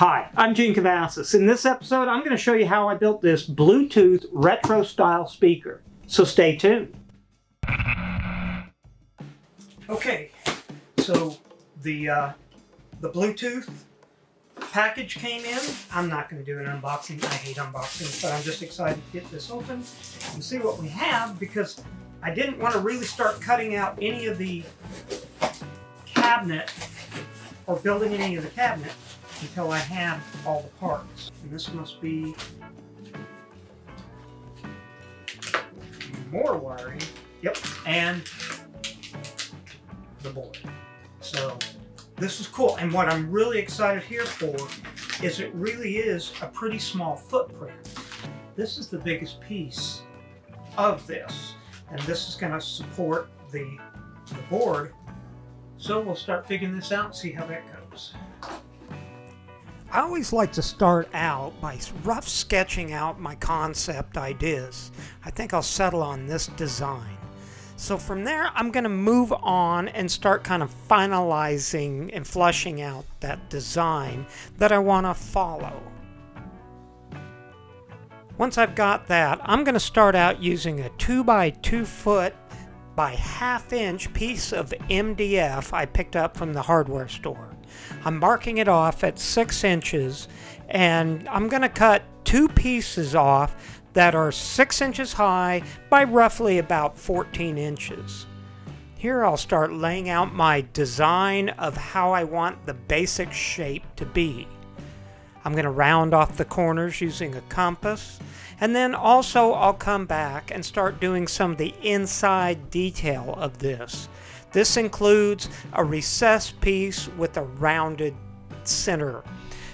Hi, I'm Gene Cavazis. In this episode, I'm going to show you how I built this Bluetooth retro style speaker. So stay tuned. Okay, so the uh, the Bluetooth package came in. I'm not going to do an unboxing. I hate unboxings, but I'm just excited to get this open and see what we have because I didn't want to really start cutting out any of the cabinet or building any of the cabinet until I have all the parts. And this must be more wiring. Yep, and the board. So this is cool. And what I'm really excited here for is it really is a pretty small footprint. This is the biggest piece of this. And this is going to support the, the board. So we'll start figuring this out and see how that goes. I always like to start out by rough sketching out my concept ideas. I think I'll settle on this design. So from there, I'm going to move on and start kind of finalizing and flushing out that design that I want to follow. Once I've got that, I'm going to start out using a 2 by 2 foot by half inch piece of MDF I picked up from the hardware store. I'm marking it off at 6 inches and I'm going to cut two pieces off that are 6 inches high by roughly about 14 inches. Here I'll start laying out my design of how I want the basic shape to be. I'm going to round off the corners using a compass and then also I'll come back and start doing some of the inside detail of this. This includes a recessed piece with a rounded center.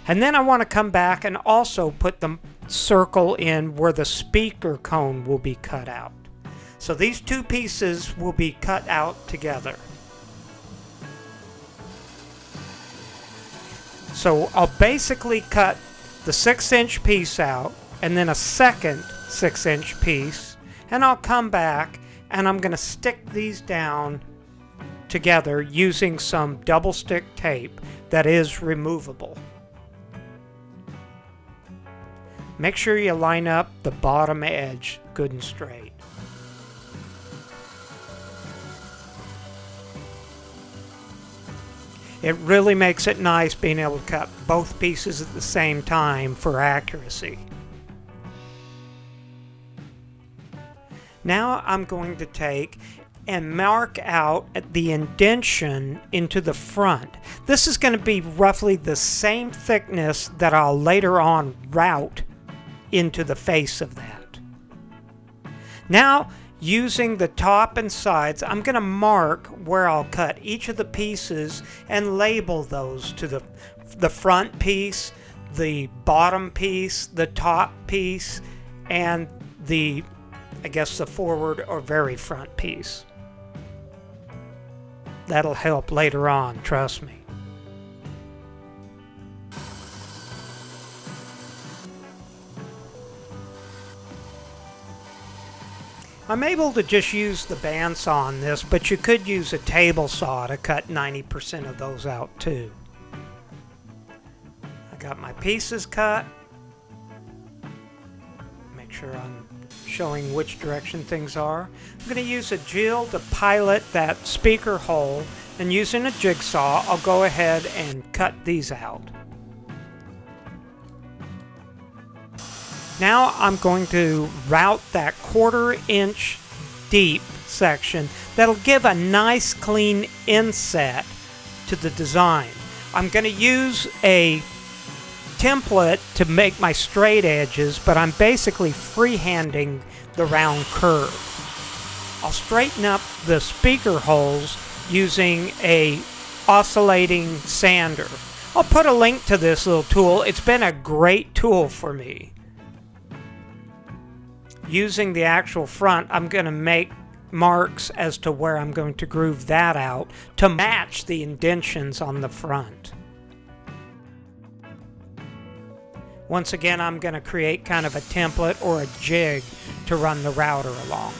And then I want to come back and also put the circle in where the speaker cone will be cut out. So these two pieces will be cut out together. So I'll basically cut the 6 inch piece out and then a second 6 inch piece and I'll come back and I'm going to stick these down together using some double stick tape that is removable. Make sure you line up the bottom edge good and straight. It really makes it nice being able to cut both pieces at the same time for accuracy. Now I'm going to take and mark out the indention into the front. This is going to be roughly the same thickness that I'll later on route into the face of that. Now, using the top and sides, I'm going to mark where I'll cut each of the pieces and label those to the, the front piece, the bottom piece, the top piece, and the, I guess, the forward or very front piece. That'll help later on, trust me. I'm able to just use the bandsaw on this, but you could use a table saw to cut 90% of those out too. I got my pieces cut. Make sure I'm showing which direction things are. I'm going to use a jill to pilot that speaker hole and using a jigsaw I'll go ahead and cut these out. Now I'm going to route that quarter inch deep section that'll give a nice clean inset to the design. I'm going to use a template to make my straight edges, but I'm basically freehanding the round curve. I'll straighten up the speaker holes using a oscillating sander. I'll put a link to this little tool. It's been a great tool for me. Using the actual front, I'm going to make marks as to where I'm going to groove that out to match the indentions on the front. Once again, I'm going to create kind of a template or a jig to run the router along.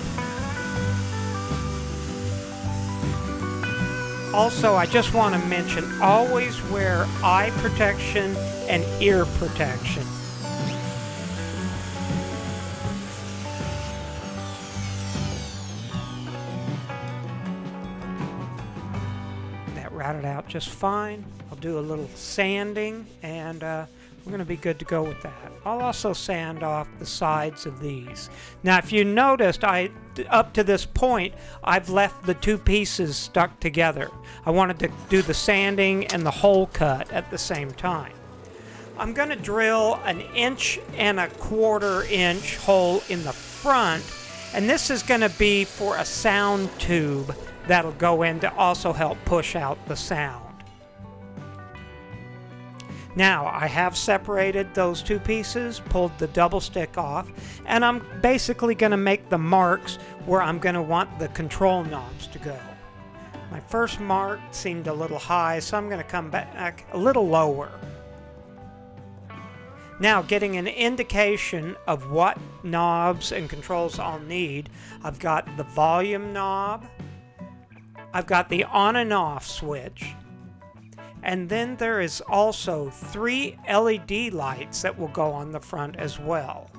Also, I just want to mention always wear eye protection and ear protection. That routed out just fine. I'll do a little sanding and uh, we're going to be good to go with that. I'll also sand off the sides of these. Now, if you noticed, I up to this point, I've left the two pieces stuck together. I wanted to do the sanding and the hole cut at the same time. I'm going to drill an inch and a quarter inch hole in the front, and this is going to be for a sound tube that'll go in to also help push out the sound. Now, I have separated those two pieces, pulled the double stick off, and I'm basically going to make the marks where I'm going to want the control knobs to go. My first mark seemed a little high, so I'm going to come back a little lower. Now, getting an indication of what knobs and controls I'll need, I've got the volume knob, I've got the on and off switch, and then there is also three LED lights that will go on the front as well.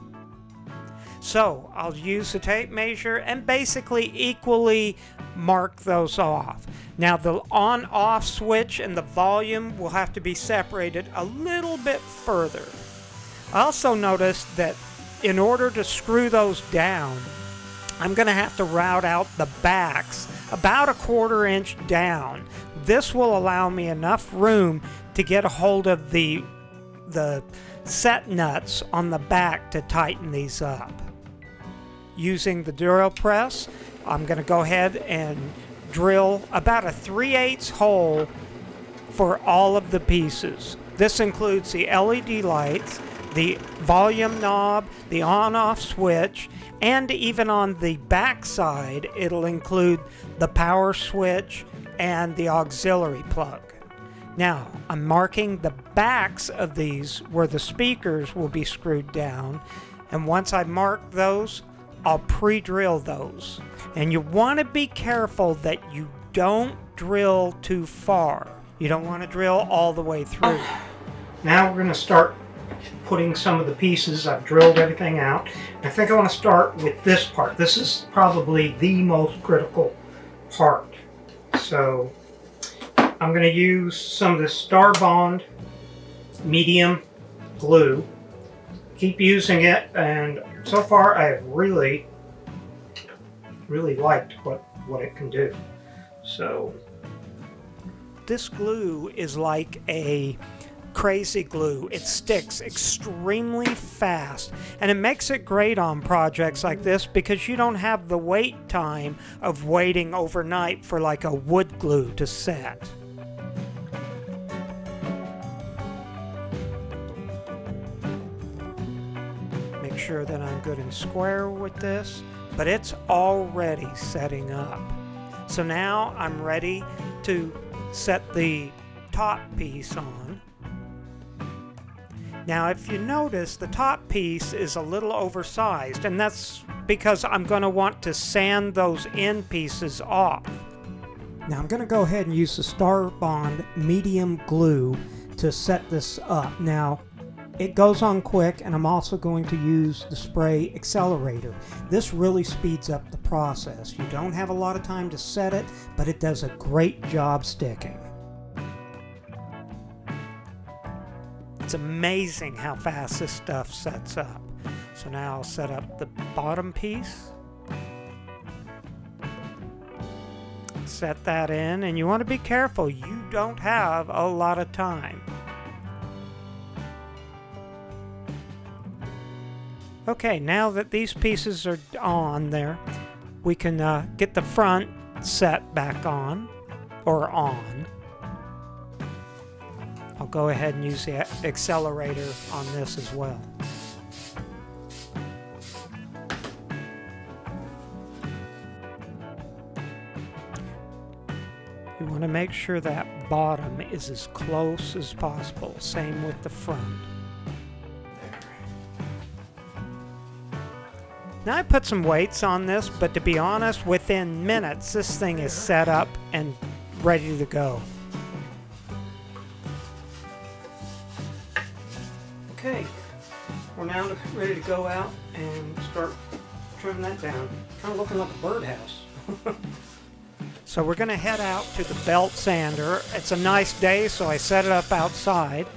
So I'll use the tape measure and basically equally mark those off. Now the on-off switch and the volume will have to be separated a little bit further. I also noticed that in order to screw those down, I'm going to have to route out the backs about a quarter inch down. This will allow me enough room to get a hold of the, the set nuts on the back to tighten these up. Using the drill press, I'm going to go ahead and drill about a 3 8 hole for all of the pieces. This includes the LED lights, the volume knob, the on-off switch, and even on the back side, it'll include the power switch and the auxiliary plug. Now, I'm marking the backs of these where the speakers will be screwed down, and once I mark those, I'll pre-drill those. And you want to be careful that you don't drill too far. You don't want to drill all the way through. Oh. Now we're going to start putting some of the pieces. I've drilled everything out. I think I want to start with this part. This is probably the most critical part. So I'm going to use some of the Starbond medium glue. Keep using it and so far I've really, really liked what, what it can do. So this glue is like a crazy glue. It sticks extremely fast and it makes it great on projects like this because you don't have the wait time of waiting overnight for like a wood glue to set. Make sure that I'm good and square with this, but it's already setting up. So now I'm ready to set the top piece on. Now, if you notice, the top piece is a little oversized, and that's because I'm going to want to sand those end pieces off. Now, I'm going to go ahead and use the Starbond medium glue to set this up. Now, it goes on quick, and I'm also going to use the spray accelerator. This really speeds up the process. You don't have a lot of time to set it, but it does a great job sticking. It's amazing how fast this stuff sets up. So now I'll set up the bottom piece. Set that in, and you want to be careful. You don't have a lot of time. Okay, now that these pieces are on there, we can uh, get the front set back on, or on. I'll go ahead and use the accelerator on this as well. You want to make sure that bottom is as close as possible. Same with the front. Now I put some weights on this, but to be honest, within minutes, this thing is set up and ready to go. Now ready to go out and start trimming that down. Kind of looking like a birdhouse. so we're going to head out to the belt sander. It's a nice day, so I set it up outside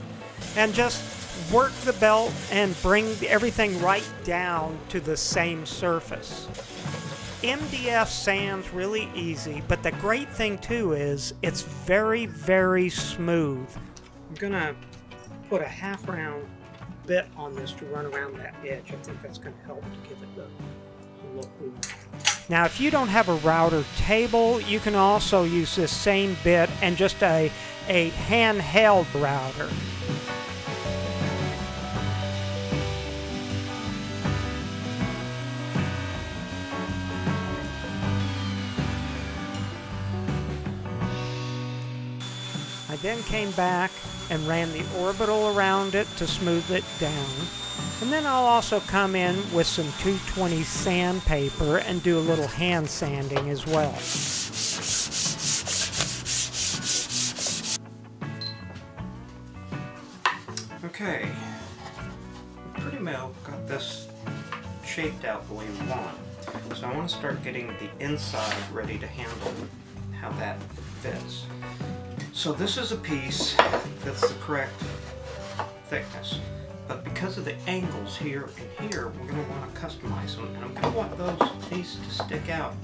and just work the belt and bring everything right down to the same surface. MDF sands really easy, but the great thing too is it's very, very smooth. I'm gonna put a half round bit on this to run around that edge. I think that's gonna help to give it the look we want. Now, if you don't have a router table, you can also use this same bit and just a, a handheld router. I then came back and ran the orbital around it to smooth it down. And then I'll also come in with some 220 sandpaper and do a little hand sanding as well. Okay, pretty well got this shaped out the way we want. So I want to start getting the inside ready to handle how that fits. So this is a piece that's the correct thickness. But because of the angles here and here, we're going to want to customize them. And I'm going to want those these to stick out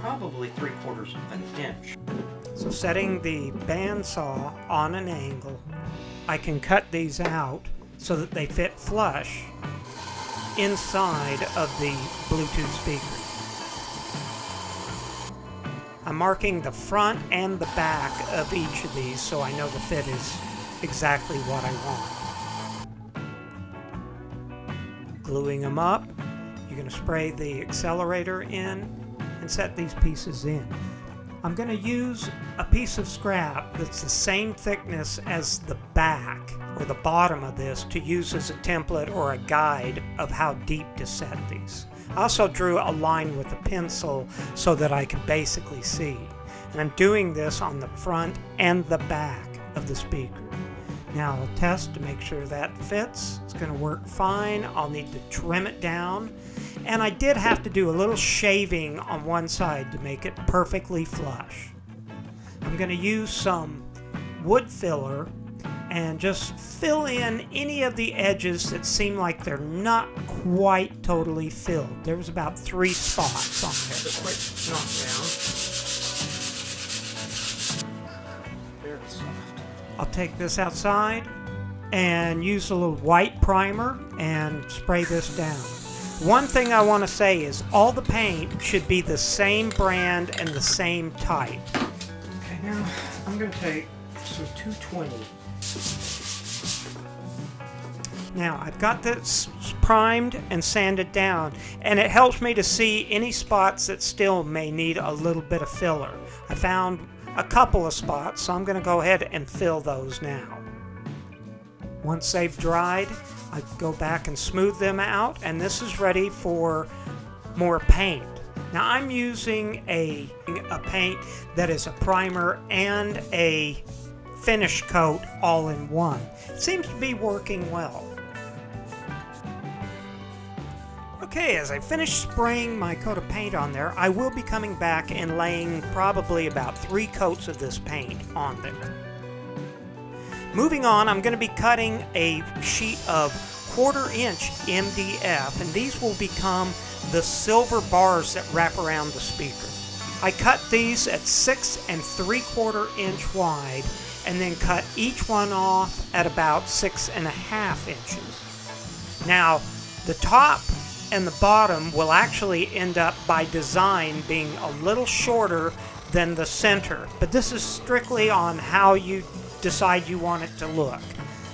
probably three quarters of an inch. So setting the bandsaw on an angle, I can cut these out so that they fit flush inside of the Bluetooth speaker. I'm marking the front and the back of each of these so I know the fit is exactly what I want. Gluing them up, you're going to spray the accelerator in and set these pieces in. I'm going to use a piece of scrap that's the same thickness as the back or the bottom of this to use as a template or a guide of how deep to set these. I also drew a line with a pencil so that I could basically see. And I'm doing this on the front and the back of the speaker. Now I'll test to make sure that fits. It's going to work fine. I'll need to trim it down. And I did have to do a little shaving on one side to make it perfectly flush. I'm going to use some wood filler and just fill in any of the edges that seem like they're not quite totally filled. There was about three spots on there. A quick knockdown. Very soft. I'll take this outside and use a little white primer and spray this down. One thing I want to say is all the paint should be the same brand and the same type. Okay, now I'm going to take some 220 now I've got this primed and sanded down and it helps me to see any spots that still may need a little bit of filler. I found a couple of spots so I'm going to go ahead and fill those now. Once they've dried I go back and smooth them out and this is ready for more paint. Now I'm using a, a paint that is a primer and a finish coat all in one. It seems to be working well. Okay, as I finish spraying my coat of paint on there, I will be coming back and laying probably about three coats of this paint on there. Moving on, I'm going to be cutting a sheet of quarter inch MDF, and these will become the silver bars that wrap around the speaker. I cut these at six and three quarter inch wide and then cut each one off at about six and a half inches. Now, the top and the bottom will actually end up by design being a little shorter than the center, but this is strictly on how you decide you want it to look.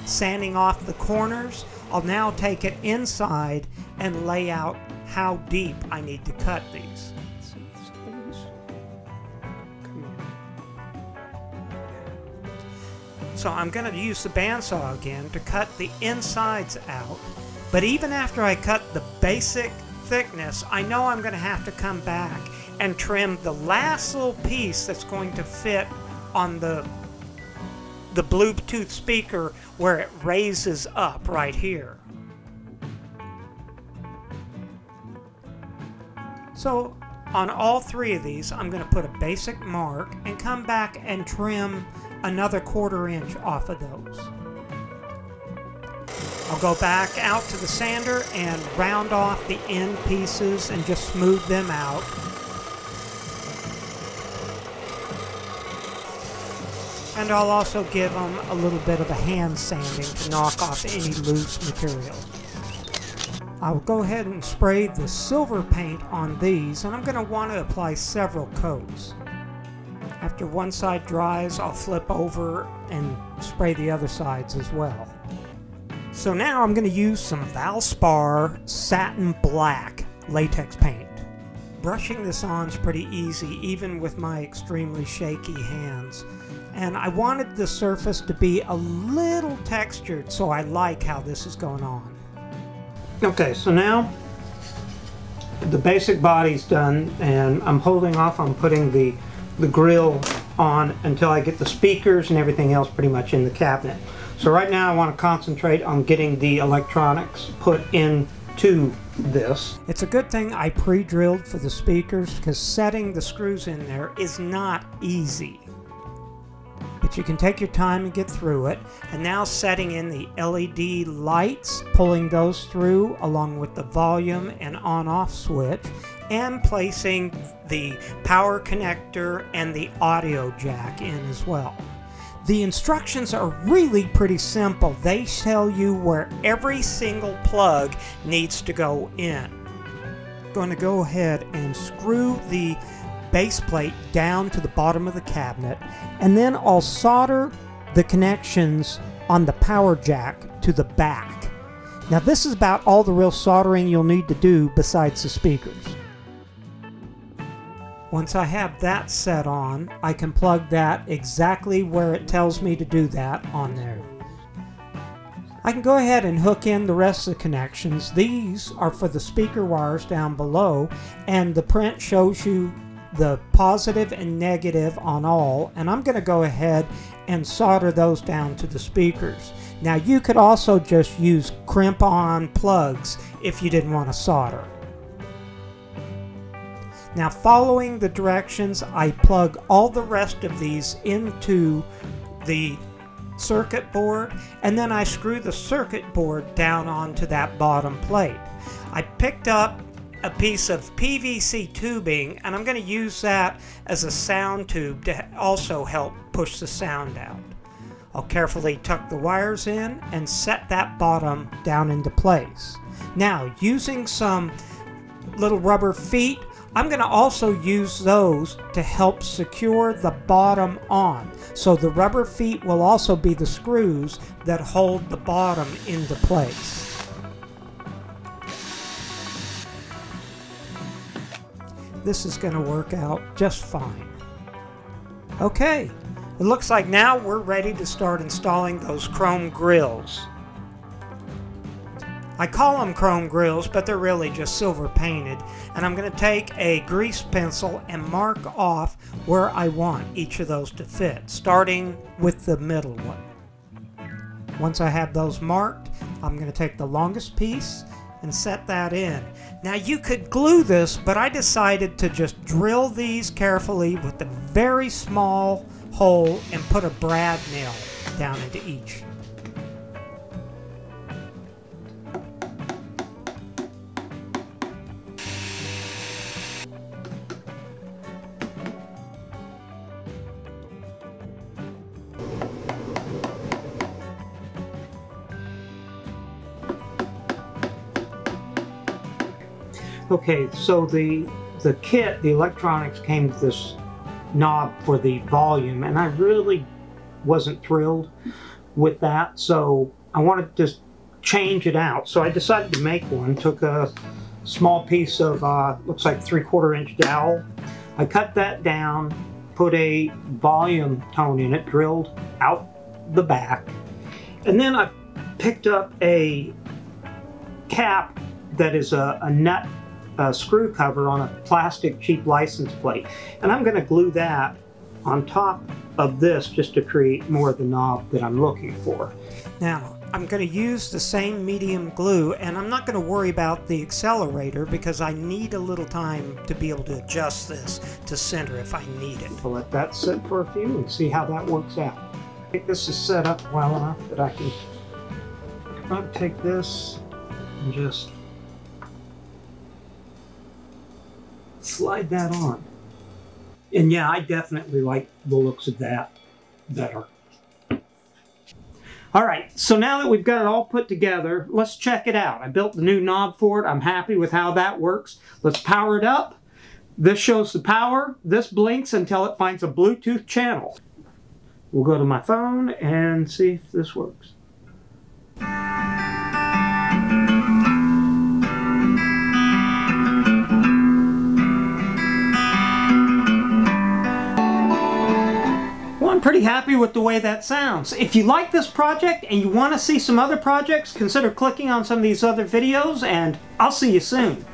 Sanding off the corners, I'll now take it inside and lay out how deep I need to cut these. So I'm going to use the bandsaw again to cut the insides out. But even after I cut the basic thickness, I know I'm going to have to come back and trim the last little piece that's going to fit on the the Bluetooth speaker where it raises up right here. So on all three of these, I'm going to put a basic mark and come back and trim another quarter inch off of those. I'll go back out to the sander and round off the end pieces and just smooth them out. And I'll also give them a little bit of a hand sanding to knock off any loose material. I'll go ahead and spray the silver paint on these and I'm going to want to apply several coats. After one side dries, I'll flip over and spray the other sides as well. So now I'm going to use some Valspar Satin Black latex paint. Brushing this on is pretty easy even with my extremely shaky hands. And I wanted the surface to be a little textured so I like how this is going on. Okay, so now the basic body's done and I'm holding off on putting the, the grill on until I get the speakers and everything else pretty much in the cabinet. So right now I want to concentrate on getting the electronics put into this. It's a good thing I pre-drilled for the speakers because setting the screws in there is not easy but you can take your time and get through it. And now setting in the LED lights, pulling those through along with the volume and on-off switch, and placing the power connector and the audio jack in as well. The instructions are really pretty simple. They tell you where every single plug needs to go in. Going to go ahead and screw the base plate down to the bottom of the cabinet and then I'll solder the connections on the power jack to the back. Now this is about all the real soldering you'll need to do besides the speakers. Once I have that set on, I can plug that exactly where it tells me to do that on there. I can go ahead and hook in the rest of the connections. These are for the speaker wires down below and the print shows you the positive and negative on all and I'm going to go ahead and solder those down to the speakers. Now you could also just use crimp-on plugs if you didn't want to solder. Now following the directions I plug all the rest of these into the circuit board and then I screw the circuit board down onto that bottom plate. I picked up a piece of PVC tubing and I'm going to use that as a sound tube to also help push the sound out. I'll carefully tuck the wires in and set that bottom down into place. Now using some little rubber feet I'm going to also use those to help secure the bottom on. So the rubber feet will also be the screws that hold the bottom into place. This is going to work out just fine. Okay, it looks like now we're ready to start installing those chrome grills. I call them chrome grills, but they're really just silver painted. And I'm going to take a grease pencil and mark off where I want each of those to fit, starting with the middle one. Once I have those marked, I'm going to take the longest piece and set that in. Now you could glue this, but I decided to just drill these carefully with a very small hole and put a brad nail down into each. Okay, so the the kit, the electronics came with this knob for the volume, and I really wasn't thrilled with that, so I wanted to change it out. So I decided to make one, took a small piece of, uh, looks like three quarter inch dowel. I cut that down, put a volume tone in it, drilled out the back, and then I picked up a cap that is a, a nut uh, screw cover on a plastic cheap license plate. And I'm going to glue that on top of this just to create more of the knob that I'm looking for. Now, I'm going to use the same medium glue and I'm not going to worry about the accelerator because I need a little time to be able to adjust this to center if I need it. I'll let that sit for a few and see how that works out. I think this is set up well enough that I can I'll take this and just slide that on. And yeah, I definitely like the looks of that better. All right, so now that we've got it all put together, let's check it out. I built the new knob for it. I'm happy with how that works. Let's power it up. This shows the power. This blinks until it finds a Bluetooth channel. We'll go to my phone and see if this works. I'm pretty happy with the way that sounds. If you like this project and you want to see some other projects, consider clicking on some of these other videos and I'll see you soon.